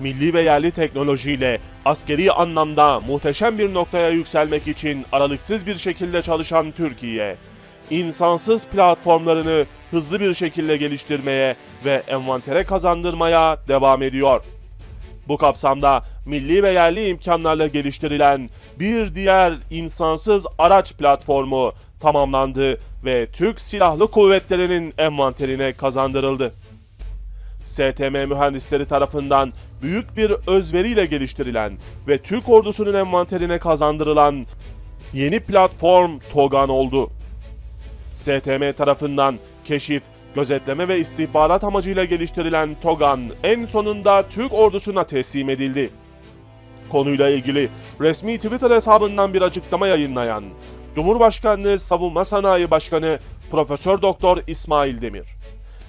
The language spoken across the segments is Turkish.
milli ve yerli teknolojiyle askeri anlamda muhteşem bir noktaya yükselmek için aralıksız bir şekilde çalışan Türkiye, insansız platformlarını hızlı bir şekilde geliştirmeye ve envantere kazandırmaya devam ediyor. Bu kapsamda milli ve yerli imkanlarla geliştirilen bir diğer insansız araç platformu tamamlandı ve Türk Silahlı Kuvvetleri'nin envanterine kazandırıldı. STM mühendisleri tarafından büyük bir özveriyle geliştirilen ve Türk ordusunun envanterine kazandırılan yeni platform TOGAN oldu. STM tarafından keşif, gözetleme ve istihbarat amacıyla geliştirilen TOGAN en sonunda Türk ordusuna teslim edildi. Konuyla ilgili resmi Twitter hesabından bir açıklama yayınlayan Cumhurbaşkanlığı Savunma Sanayi Başkanı Profesör Doktor İsmail Demir,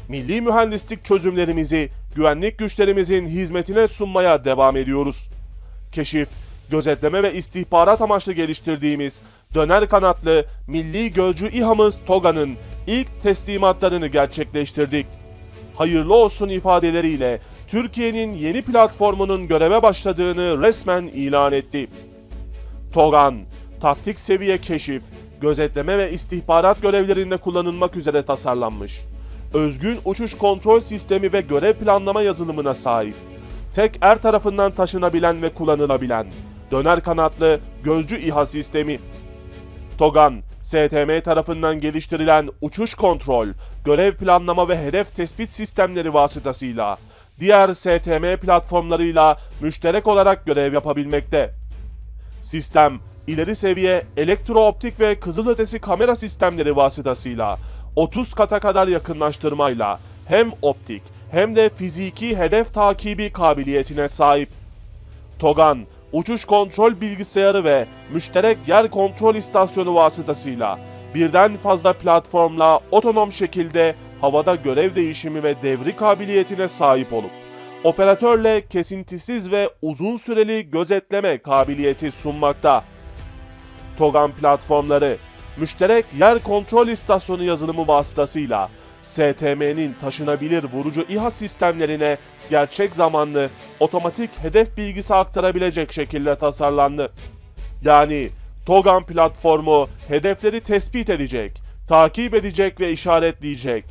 milli mühendislik çözümlerimizi güvenlik güçlerimizin hizmetine sunmaya devam ediyoruz. Keşif, gözetleme ve istihbarat amaçlı geliştirdiğimiz döner kanatlı milli gözcü İHA'mız TOGA'nın ilk teslimatlarını gerçekleştirdik. Hayırlı olsun ifadeleriyle Türkiye'nin yeni platformunun göreve başladığını resmen ilan etti. TOGAN, taktik seviye keşif, gözetleme ve istihbarat görevlerinde kullanılmak üzere tasarlanmış. Özgün uçuş kontrol sistemi ve görev planlama yazılımına sahip. Tek er tarafından taşınabilen ve kullanılabilen döner kanatlı gözcü İHA sistemi. TOGAN, STM tarafından geliştirilen uçuş kontrol, görev planlama ve hedef tespit sistemleri vasıtasıyla diğer STM platformlarıyla müşterek olarak görev yapabilmekte. Sistem, ileri seviye elektrooptik ve kızılötesi kamera sistemleri vasıtasıyla 30 kata kadar yakınlaştırmayla hem optik hem de fiziki hedef takibi kabiliyetine sahip. TOGAN, uçuş kontrol bilgisayarı ve müşterek yer kontrol istasyonu vasıtasıyla birden fazla platformla otonom şekilde havada görev değişimi ve devri kabiliyetine sahip olup operatörle kesintisiz ve uzun süreli gözetleme kabiliyeti sunmakta. TOGAN platformları müşterek yer kontrol istasyonu yazılımı vasıtasıyla STM'nin taşınabilir vurucu İHA sistemlerine gerçek zamanlı otomatik hedef bilgisi aktarabilecek şekilde tasarlandı. Yani TOGAN platformu hedefleri tespit edecek, takip edecek ve işaretleyecek.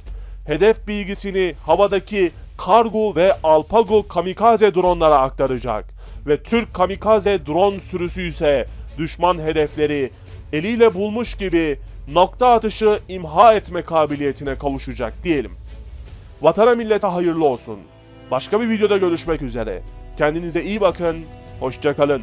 Hedef bilgisini havadaki kargo ve alpago kamikaze dronlara aktaracak ve Türk kamikaze drone sürüsü ise düşman hedefleri eliyle bulmuş gibi nokta atışı imha etme kabiliyetine kavuşacak diyelim. Vatana millete hayırlı olsun. Başka bir videoda görüşmek üzere. Kendinize iyi bakın. Hoşçakalın.